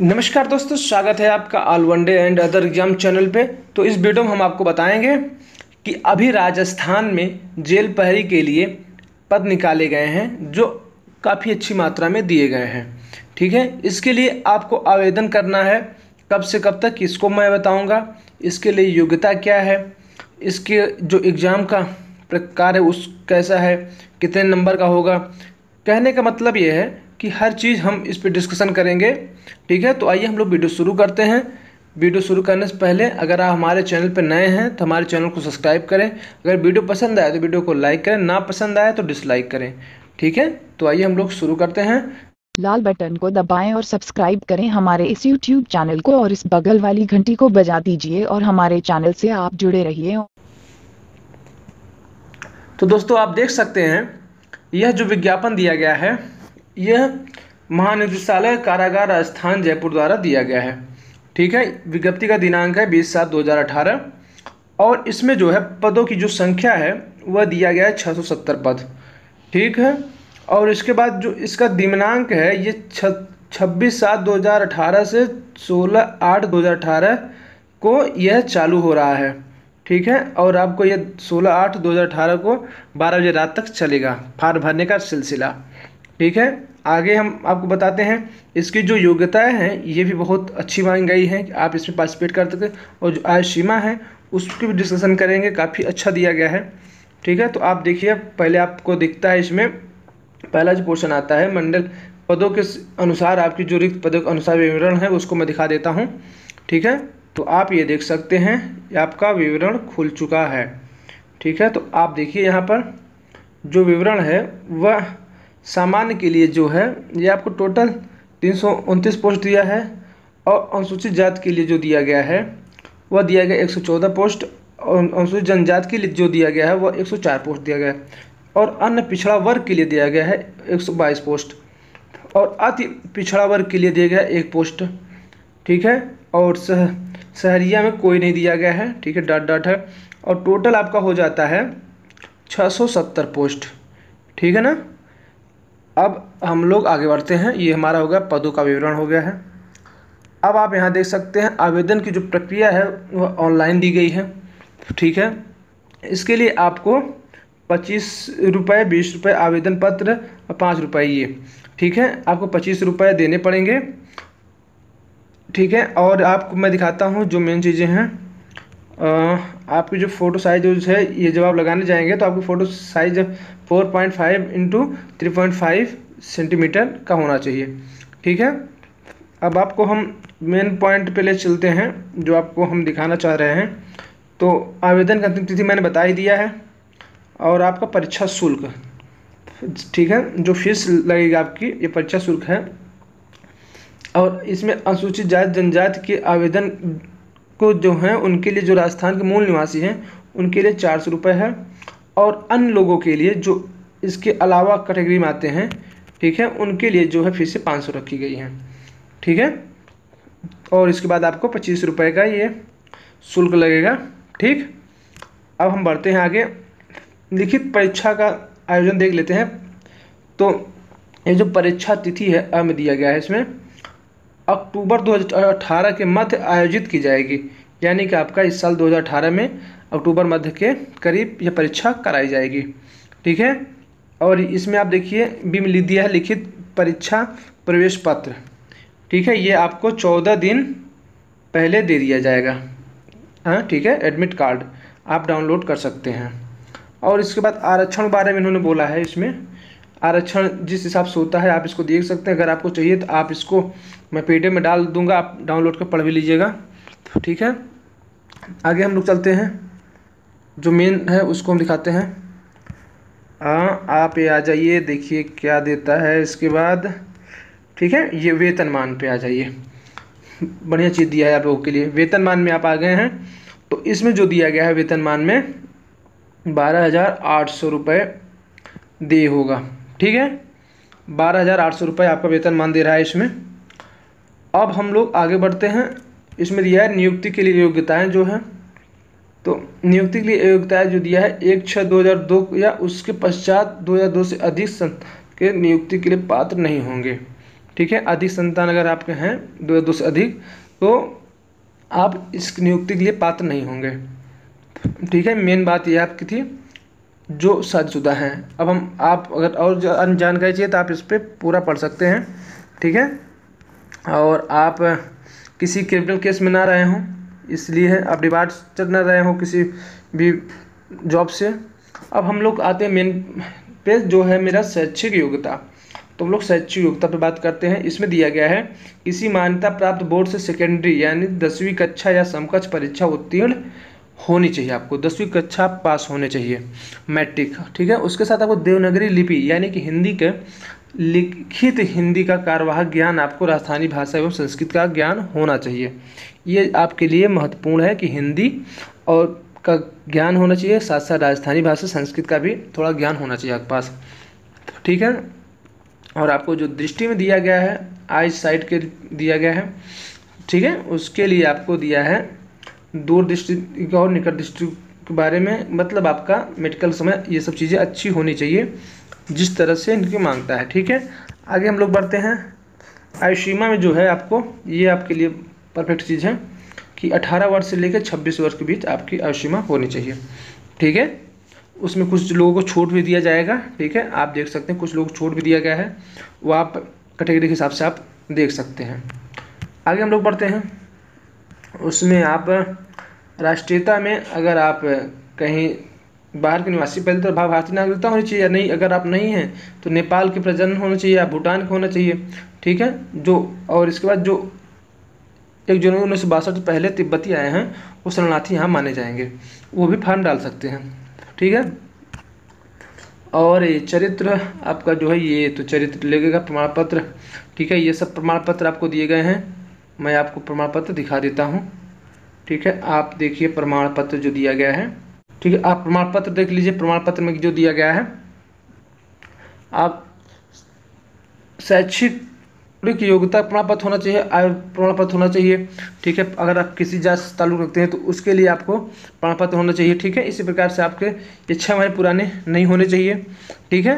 नमस्कार दोस्तों, स्वागत है आपका all one day and other exam channel पे। तो इस वीडियो में हम आपको बताएँगे कि अभी राजस्थान में जेल पहरी के लिए पद निकाले गए हैं, जो काफ़ी अच्छी मात्रा में दिए गए हैं। ठीक है? इसके लिए आपको आवेदन करना है। कब से कब तक इसको मैं बताऊँगा। इसके लिए योग्यता क्या है? इसके जो एग्ज़ाम का प्रकार है, उस कैसा है? कितने नंबर का होगा? कहने का मतलब ये है कि हर चीज़ हम इस पर डिस्कशन करेंगे ठीक है? तो आइए हम लोग वीडियो शुरू करते हैं। वीडियो शुरू करने से पहले अगर आप हमारे चैनल पर नए हैं तो हमारे चैनल को सब्सक्राइब करें। अगर वीडियो पसंद आए तो वीडियो को लाइक करें ना पसंद आए तो डिसलाइक करें ठीक है? तो आइए हम लोग शुरू करते हैं। लाल बटन को दबाएँ और सब्सक्राइब करें। हमारे इस YouTube चैनल को और इस बगल वाली घंटी को बजा दीजिए और हमारे चैनल से आप जुड़े रहिए। तो दोस्तों आप देख सकते हैं यह जो विज्ञापन दिया गया है यह महानिदेशालय कारागार राजस्थान जयपुर द्वारा दिया गया है। ठीक है, विज्ञप्ति का दिनांक है बीस सात दो हज़ार अठारह और इसमें जो है पदों की जो संख्या है, वह दिया गया है छः सौ सत्तर पद। ठीक है, और इसके बाद जो इसका दिनांक है, ये छब्बीस सात दो हज़ार अठारह से सोलह आठ दो हज़ार अठारह को यह चालू हो रहा है। ठीक है, और आपको यह सोलह आठ दो हज़ार अठारह को बारह बजे रात तक चलेगा फार्म भरने का सिलसिला। ठीक है? आगे हम आपको बताते हैं, इसकी जो योग्यताएँ हैं, ये भी बहुत अच्छी मानी गई हैं कि आप इसमें पार्टिसिपेट कर सकते और जो आय सीमा है, उसकी भी डिस्कशन करेंगे, काफ़ी अच्छा दिया गया है। ठीक है? तो आप देखिए, पहले आपको दिखता है इसमें, पहला जो पोर्शन आता है, मंडल पदों के अनुसार आपकी जो रिक्त पदों के अनुसार विवरण है, उसको मैं दिखा देता हूँ। ठीक है? तो आप ये देख सकते हैं आपका विवरण खुल चुका है। ठीक है? तो आप देखिए यहाँ पर, जो विवरण है, वह सामान्य के लिए जो है, ये आपको टोटल तीन सौ उनतीस पोस्ट दिया है और अनुसूचित जाति के लिए जो दिया गया है, वह दिया गया एक सौ चौदह पोस्ट और अनुसूचित जनजाति के लिए जो दिया गया है, वह एक सौ चार पोस्ट दिया गया है। और अन्य पिछड़ा वर्ग के लिए दिया गया है एक सौ बाईस पोस्ट और अति पिछड़ा वर्ग के लिए दिया गया एक पोस्ट ठीक है? और सह शहरिया में कोई नहीं दिया गया है, ठीक है? डॉट डॉट है। और टोटल आपका हो जाता है छः सौ सत्तर पोस्ट ठीक है ना? अब हम लोग आगे बढ़ते हैं। ये हमारा हो गया, पदों का विवरण हो गया है। अब आप यहाँ देख सकते हैं, आवेदन की जो प्रक्रिया है, वह ऑनलाइन दी गई है। ठीक है? इसके लिए आपको पच्चीस रुपये बीस रुपये आवेदन पत्र और पाँच रुपये ये। ठीक है? आपको पच्चीस रुपये देने पड़ेंगे। ठीक है? और आपको मैं दिखाता हूँ जो मेन चीज़ें हैं। आपकी जो फ़ोटो साइज़ है, ये जब आप लगाने जाएँगे तो आपकी photo size four point five into three point five centimetre का होना चाहिए। ठीक है? अब आपको हम मेन पॉइंट पे ले चलते हैं, जो आपको हम दिखाना चाह रहे हैं। तो आवेदन का अंतिम तिथि मैंने बता ही दिया है, और आपका परीक्षा शुल्क। ठीक है? जो फ़ीस लगेगी आपकी, ये परीक्षा शुल्क है। और इसमें अनुसूचित जाति, जनजाति के आवेदन को जो हैं, उनके लिए जो राजस्थान के मूल निवासी हैं, उनके लिए चार सौ रुपये है। और अन्य लोगों के लिए जो इसके अलावा कैटेगरी में आते हैं, ठीक है, उनके लिए जो है फिर से पाँच सौ रखी गई हैं, ठीक है? और इसके बाद आपको पच्चीस रुपये का ये शुल्क लगेगा, ठीक? अब हम बढ़ते हैं आगे। लिखित परीक्षा का आयोजन देख लेते हैं। तो ये जो परीक्षा तिथि है अब दिया गया है इसमें, अक्टूबर 2018 के मध्य आयोजित की जाएगी। यानी कि आपका इस साल 2018 में अक्टूबर मध्य के करीब यह परीक्षा कराई जाएगी। ठीक है? और इसमें आप देखिए लिख दिया है लिखित परीक्षा प्रवेश पत्र। ठीक है? ये आपको चौदह दिन पहले दे दिया जाएगा। हाँ ठीक है? एडमिट कार्ड आप डाउनलोड कर सकते हैं। और इसके बाद आरक्षण के बारे में इन्होंने बोला है इसमें। आरक्षण जिस हिसाब से होता है, आप इसको देख सकते हैं। अगर आपको चाहिए तो आप इसको, मैं पी में डाल दूँगा, आप डाउनलोड कर पढ़ भी लीजिएगा। ठीक है? आगे हम लोग चलते हैं। जो मेन है, उसको हम दिखाते हैं। हाँ आप ये आ जाइए, देखिए क्या देता है इसके बाद। ठीक है, ये वेतनमान पे आ जाइए। बढ़िया चीज़ दिया है आप लोगों के लिए। वेतनमान में आप आ गए हैं तो इसमें जो दिया गया है वेतनमान में, बारह हज़ार आठ सौ रुपये दे होगा। ठीक है? बारह हज़ार आठ सौ रुपये आपका वेतन मान दे रहा है इसमें। अब हम लोग आगे बढ़ते हैं। इसमें दिया है, नियुक्ति के लिए योग्यताएँ जो हैं। तो नियुक्ति के लिए योग्यता जो दिया है, एक छः दो हज़ार दो या उसके पश्चात दो हज़ार दो से अधिक के नियुक्ति के लिए पात्र नहीं होंगे। ठीक है? अधिक संतान अगर आपके हैं, दो हज़ार दो से अधिक तो आप इस नियुक्ति के लिए पात्र नहीं होंगे। ठीक है? मेन बात यह आपकी थी, जो शादीशुदा हैं। अब हम, आप अगर और अन्य जानकारी चाहिए तो आप इस पर पूरा पढ़ सकते हैं। ठीक है? और आप किसी क्रिमिनल केस में ना रहे हों इसलिए है, आप डिबार्ट चल ना रहे हों किसी भी जॉब से। अब हम लोग आते हैं मेन पे, जो है मेरा शैक्षिक योग्यता। तो हम लोग शैक्षिक योग्यता पे बात करते हैं। इसमें दिया गया है किसी मान्यता प्राप्त बोर्ड से सेकेंडरी यानी दसवीं कक्षा या समकक्ष परीक्षा उत्तीर्ण होनी चाहिए आपको। दसवीं कक्षा पास होने चाहिए मैट्रिक ठीक है? उसके साथ आपको देवनागरी लिपि, यानी कि हिंदी के लिखित हिंदी का कार्यवाहक ज्ञान आपको राजस्थानी भाषा एवं संस्कृत का ज्ञान होना चाहिए। ये आपके लिए महत्वपूर्ण है कि हिंदी और का ज्ञान होना चाहिए साथ साथ राजस्थानी भाषा, संस्कृत का भी थोड़ा ज्ञान होना चाहिए आपके पास। ठीक है? और आपको जो दृष्टि में दिया गया है आई साइड के दिया गया है, ठीक है? उसके लिए आपको दिया है दूर दृष्टि और निकट दृष्टि के बारे में मतलब आपका मेडिकल समय, ये सब चीज़ें अच्छी होनी चाहिए। जिस तरह से इनकी माँगता है, ठीक है? आगे हम लोग बढ़ते हैं। आयुषीमा में जो है आपको, ये आपके लिए परफेक्ट चीज़ है कि 18 वर्ष से लेकर 26 वर्ष के बीच आपकी आयुषीमा होनी चाहिए, ठीक है? उसमें कुछ लोगों को छूट भी दिया जाएगा, ठीक है? आप देख सकते हैं कुछ लोग छूट भी दिया गया है, वो आप कैटेगरी के हिसाब से आप देख सकते हैं। आगे हम लोग बढ़ते हैं। उसमें आप राष्ट्रीयता में अगर आप कहीं बाहर के निवासी, पहले तो भारतीय नागरिकता होनी चाहिए या नहीं? अगर आप नहीं हैं तो नेपाल के प्रजनन होना चाहिए या भूटान का होना चाहिए। ठीक है? जो, और इसके बाद जो एक जनवरी उन्नीस सौ बासठ पहले तिब्बती आए हैं, वो शरणार्थी यहाँ माने जाएँगे। वो भी फार्म डाल सकते हैं। ठीक है? और ये चरित्र आपका जो है, ये तो चरित्र लगेगा प्रमाण पत्र ठीक है? ये सब प्रमाण पत्र आपको दिए गए हैं। मैं आपको प्रमाण पत्र दिखा देता हूँ। ठीक है? आप देखिए प्रमाण पत्र जो दिया गया है। ठीक है, आप प्रमाण पत्र देख लीजिए प्रमाण पत्र में जो दिया गया है। आप शैक्षिक योग्यता प्रमाण पत्र होना चाहिए, आयु प्रमाण पत्र होना चाहिए, ठीक है। अगर आप किसी से ताल्लुक रखते हैं तो उसके लिए आपको प्रमाण पत्र होना चाहिए, ठीक है। इसी प्रकार से आपके ये छः महीने पुराने नहीं होने चाहिए, ठीक है।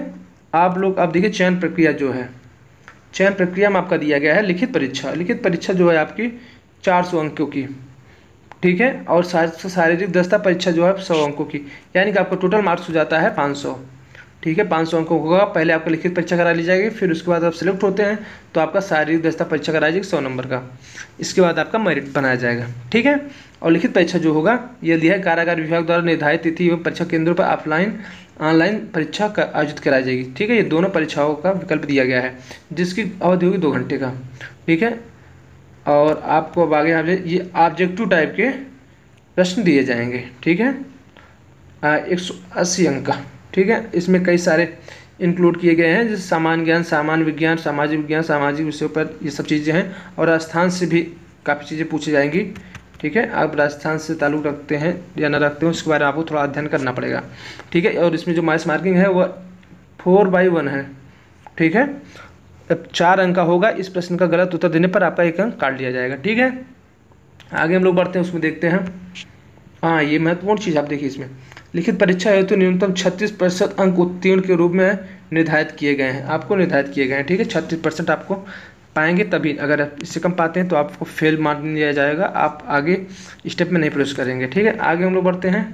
आप लोग, आप देखिए, चयन प्रक्रिया जो है, चयन प्रक्रिया में आपका दिया गया है लिखित परीक्षा। लिखित परीक्षा जो है आपकी चार सौ अंकों की। ठीक है? और शारीरिक दस्ता परीक्षा जो है सौ अंकों की, यानी कि आपका टोटल मार्क्स हो जाता है पाँच सौ। ठीक है? पाँच सौ अंकों होगा पहले आपका लिखित परीक्षा करा ली जाएगी, फिर उसके बाद आप सिलेक्ट होते हैं तो आपका शारीरिक दस्ता परीक्षा कराई जाएगी सौ नंबर का। इसके बाद आपका मेरिट बनाया जाएगा। ठीक है? और लिखित परीक्षा जो होगा यह दिया है कारागार विभाग द्वारा निर्धारित तिथि एवं परीक्षा केंद्रों पर ऑफलाइन ऑनलाइन परीक्षा आयोजित कराई जाएगी। ठीक है? ये दोनों परीक्षाओं का विकल्प दिया गया है, जिसकी अवधि होगी दो घंटे का। ठीक है? और आपको अब आगे आपसे ये ऑब्जेक्टिव टाइप के प्रश्न दिए जाएँगे, ठीक है? एक सौ अस्सी अंक का, ठीक है? इसमें कई सारे इंक्लूड किए गए हैं, जैसे सामान्य ज्ञान, सामान्य विज्ञान, सामाजिक विज्ञान, सामाजिक विषयों पर ये सब चीज़ें हैं और राजस्थान से भी काफ़ी चीज़ें पूछी जाएँगी, ठीक है? आप राजस्थान से ताल्लुक़ रखते हैं या न रखते हैं, उसके बारे में आपको थोड़ा अध्ययन करना पड़ेगा, ठीक है? और इसमें जो माइस मार्किंग है, वह फोर बाई वन है, ठीक है? चार अंक का होगा, इस प्रश्न का गलत उत्तर देने पर आपका एक अंक काट लिया जाएगा, ठीक है? आगे हम लोग बढ़ते हैं, उसमें देखते हैं। हाँ ये महत्वपूर्ण चीज़ आप देखिए इसमें। लिखित परीक्षा हेतु तो न्यूनतम छत्तीस प्रतिशत अंक उत्तीर्ण के रूप में निर्धारित किए गए हैं। आपको निर्धारित किए गए हैं, ठीक है? छत्तीस परसेंट आपको पाएँगे तभी। अगर आप इससे कम पाते हैं तो आपको फेल मान दिया जाएगा, आप आगे स्टेप में नहीं प्रवेश करेंगे, ठीक है? आगे हम लोग बढ़ते हैं।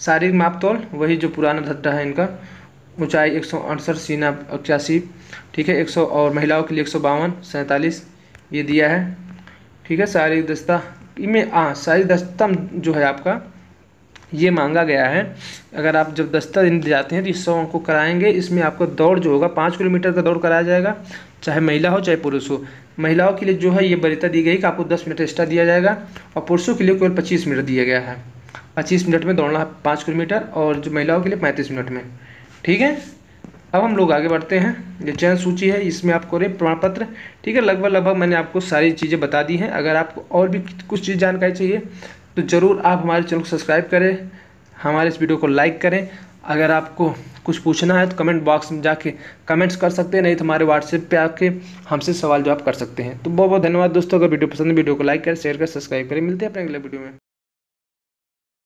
शारीरिक मापतौल, वही जो पुराना धट्टा है इनका। ऊंचाई एक सौ अड़सठ, सीना इक्यासी, ठीक है, एक सौ और महिलाओं के लिए एक सौ बावन, सैंतालीस, ये दिया है, ठीक है शारीरिक दस्ता इनमें हाँ शारीरिक दस्ता जो है आपका, ये मांगा गया है, अगर आप जब दस्ता दिन जाते हैं तो इस सौ अंक को कराएँगे, इसमें आपको दौड़ जो होगा, पाँच किलोमीटर का दौड़ कराया जाएगा, चाहे महिला हो, चाहे पुरुष हो, महिलाओं के लिए जो है ये वरीयता दी गई कि आपको दस मिनट एक्स्ट्रा दिया जाएगा, और पुरुषों के लिए केवल पच्चीस मिनट दिया गया है, पच्चीस मिनट में दौड़ना है पाँच किलोमीटर, और जो महिलाओं के लिए पैंतीस मिनट में ठीक है? अब हम लोग आगे बढ़ते हैं। ये चयन सूची है, इसमें आपको रे प्रमाण पत्र ठीक है? लगभग लगभग मैंने आपको सारी चीज़ें बता दी हैं। अगर आपको और भी कुछ चीज़ जानकारी चाहिए तो ज़रूर आप हमारे चैनल को सब्सक्राइब करें, हमारे इस वीडियो को लाइक करें। अगर आपको कुछ पूछना है तो कमेंट बॉक्स में जाके कमेंट्स कर सकते हैं, नहीं तो हमारे व्हाट्सएप पे आके हमसे सवाल जवाब कर सकते हैं। तो बहुत बहुत धन्यवाद दोस्तों, अगर वीडियो पसंद है, वीडियो को लाइक करें, शेयर करें, सब्सक्राइब करें। मिलते हैं अपने अगले वीडियो में।